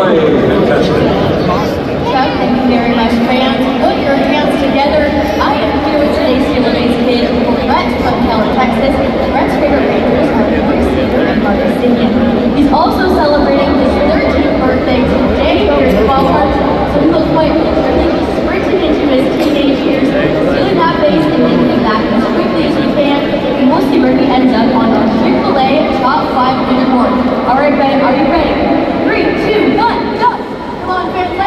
거예요.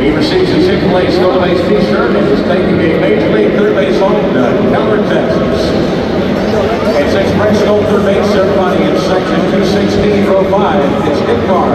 He receives a second place third base t-shirt and is taking a major league third base home to Keller, Texas. It's express third base everybody in section 216, row 5. It's Nick Barr.